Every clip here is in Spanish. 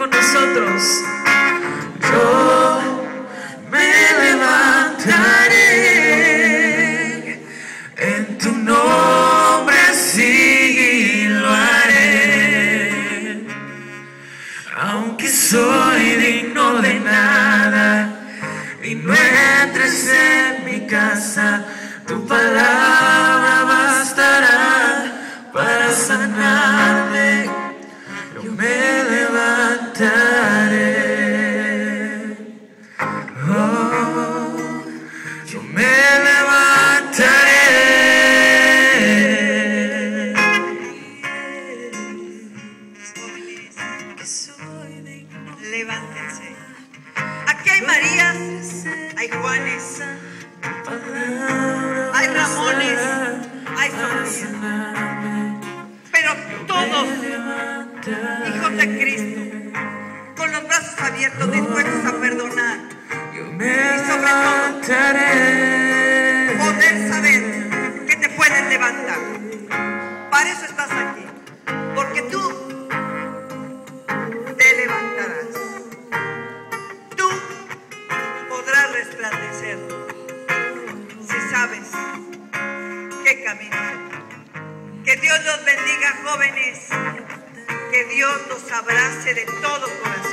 con nosotros. Yo me levantaré en tu nombre, sí lo haré. Aunque soy digno de nada y no entres en mi casa, tu palabra bastará para sanar. Oh, yo me levantaré. Levántense. Aquí hay Marías, hay Juanes, hay Ramones, hay Sofía. Pero todos hijos de Cristo, con los brazos abiertos, dispuestos a perdonar. Yo me levantaré. Poder saber que te puedes levantar. Para eso estás aquí. Porque tú te levantarás. Tú podrás resplandecer si sabes qué camino. Que Dios los bendiga, jóvenes. Que Dios los abrace de todo corazón.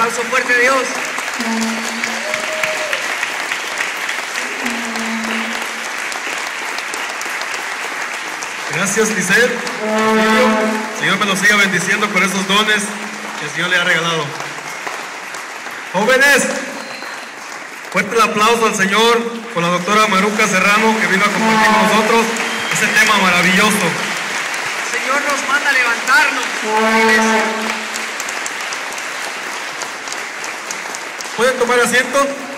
Aplauso fuerte a Dios. Gracias, Lisette. Señor me lo siga bendiciendo con esos dones que el Señor le ha regalado. Jóvenes, fuerte el aplauso al Señor con la doctora Maruca Serrano que vino a compartir con nosotros ese tema maravilloso. El Señor nos manda a levantarnos. ¿Pueden tomar asiento?